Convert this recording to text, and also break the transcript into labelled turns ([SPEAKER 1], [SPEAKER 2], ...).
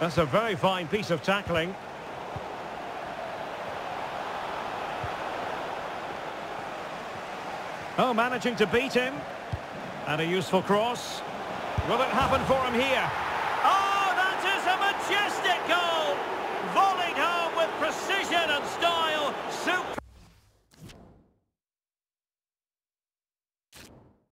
[SPEAKER 1] That's a very fine piece of tackling. Oh, managing to beat him. And a useful cross. Will it happen for him here?